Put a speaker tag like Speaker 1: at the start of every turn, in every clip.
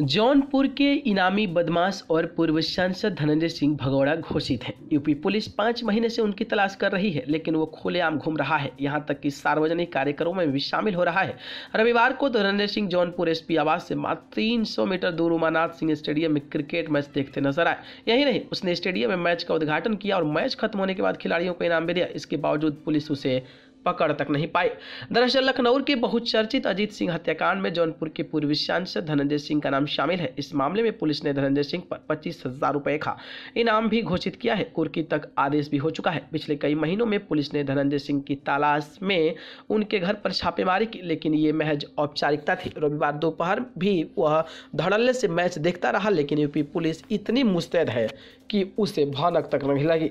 Speaker 1: जौनपुर के इनामी बदमाश और पूर्व सांसद धनंजय सिंह भगौड़ा घोषित हैं। यूपी पुलिस पाँच महीने से उनकी तलाश कर रही है, लेकिन वो खुलेआम घूम रहा है। यहाँ तक कि सार्वजनिक कार्यक्रमों में भी शामिल हो रहा है। रविवार को धनंजय सिंह जौनपुर एसपी आवास से मात्र 300 मीटर दूर उमानाथ सिंह स्टेडियम में क्रिकेट मैच देखते नज़र आए। यही नहीं, उसने स्टेडियम में मैच का उद्घाटन किया और मैच खत्म होने के बाद खिलाड़ियों को इनाम भी दिया। इसके बावजूद पुलिस उसे पकड़ तक नहीं पाई दरअसल लखनऊ के बहुचर्चित अजीत सिंह हत्याकांड में जौनपुर के पूर्व सांसद धनंजय सिंह का नाम शामिल है। इस मामले में पुलिस ने धनंजय सिंह पर पच्चीस हज़ार रुपए का इनाम भी घोषित किया है। कुर्की तक आदेश भी हो चुका है। पिछले कई महीनों में पुलिस ने धनंजय सिंह की तलाश में उनके घर पर छापेमारी की, लेकिन ये महज औपचारिकता थी। रविवार दोपहर भी वह धड़ल्ले से मैच देखता रहा, लेकिन यूपी पुलिस इतनी मुस्तैद है कि उसे भनक तक नहीं लगी।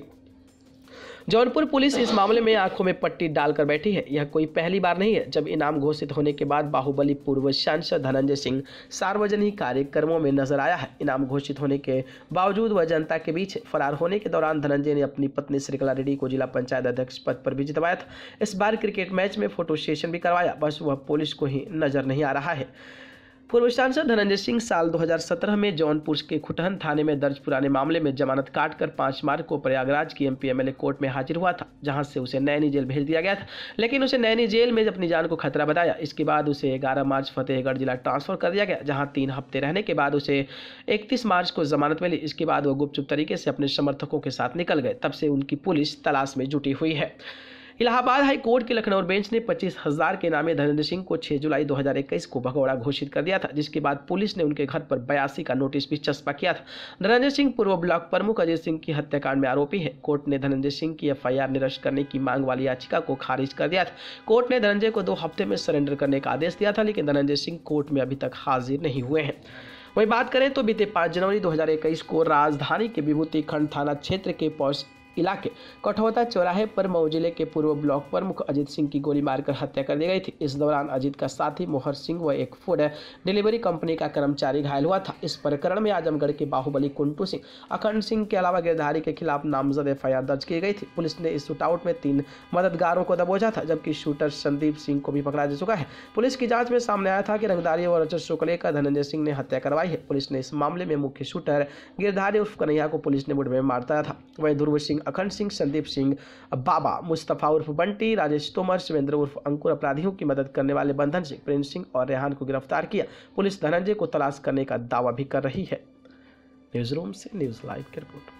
Speaker 1: जौनपुर पुलिस इस मामले में आँखों में पट्टी डालकर बैठी है। यह कोई पहली बार नहीं है। जब इनाम घोषित होने के बाद बाहुबली पूर्व सांसद धनंजय सिंह सार्वजनिक कार्यक्रमों में नज़र आया है। इनाम घोषित होने के बावजूद वह जनता के बीच फरार होने के दौरान धनंजय ने अपनी पत्नी श्रीकला रेड्डी को जिला पंचायत अध्यक्ष पद पर भी जितवाया था। इस बार क्रिकेट मैच में फ़ोटो सेशन भी करवाया। बस वह पुलिस को ही नज़र नहीं आ रहा है। पूर्व सांसद धनंजय सिंह साल 2017 में जौनपुर के खुटहन थाने में दर्ज पुराने मामले में जमानत काटकर पाँच मार्च को प्रयागराज की एमपी एमएलए कोर्ट में हाजिर हुआ था, जहाँ से उसे नैनी जेल भेज दिया गया था। लेकिन उसे नैनी जेल में अपनी जान को खतरा बताया। इसके बाद उसे 11 मार्च फतेहगढ़ जिला ट्रांसफ़र कर दिया गया, जहाँ तीन हफ़्ते रहने के बाद उसे इकतीस मार्च को जमानत मिली। इसके बाद वो गुपचुप तरीके से अपने समर्थकों के साथ निकल गए। तब से उनकी पुलिस तलाश में जुटी हुई है। इलाहाबाद हाई कोर्ट के लखनऊ बेंच ने पच्चीस हज़ार के नामे धनंजय सिंह को 6 जुलाई 2021 को भगौड़ा घोषित कर दिया था, जिसके बाद पुलिस ने उनके घर पर बयासी का नोटिस भी चस्पा किया था। धनंजय सिंह पूर्व ब्लॉक प्रमुख अजय सिंह की हत्याकांड में आरोपी है। कोर्ट ने धनंजय सिंह की एफआईआर निरस्त करने की मांग वाली याचिका को खारिज कर दिया था। कोर्ट ने धनंजय को दो हफ़्ते में सरेंडर करने का आदेश दिया था, लेकिन धनंजय सिंह कोर्ट में अभी तक हाजिर नहीं हुए हैं। वहीं बात करें तो बीते 5 जनवरी 2021 को राजधानी के विभूति खंड थाना क्षेत्र के इलाके। कठौता चौराहे पर मऊ ज़िले के पूर्व ब्लॉक प्रमुख अजीत सिंह की गोली मारकर हत्या कर दी गई थी। इस दौरान अजीत का साथी मोहर सिंह व एक फ़ूड डिलीवरी कंपनी का कर्मचारी घायल हुआ था। इस प्रकरण में आजमगढ़ के बाहुबली कुंटू सिंह, अखंड सिंह के अलावा गिरधारी के खिलाफ नामजद एफ़ दर्ज की गई थी। पुलिस ने इस शूटआउट में तीन मददगारों को दबोचा था, जबकि शूटर संदीप सिंह को भी पकड़ा जा चुका है। पुलिस की जाँच में सामने आया था कि रंगदारी और रजत शुक्ले का धनंजय सिंह ने हत्या करवाई है। पुलिस ने इस मामले में मुख्य शूटर गिरधारी उर्फ़ कन्हैया को पुलिस ने मुठभेड़ मारता था। वही ध्रुव सिंह अखंड सिंह, संदीप सिंह, बाबा मुस्तफ़ा उर्फ़ बंटी, राजेश तोमर, शिवेंद्र उर्फ़ अंकुर अपराधियों की मदद करने वाले बंधन सिंह, प्रेम सिंह और रेहान को गिरफ़्तार किया। पुलिस धनंजय को तलाश करने का दावा भी कर रही है। न्यूज़ रूम से न्यूज़ लाइव की report.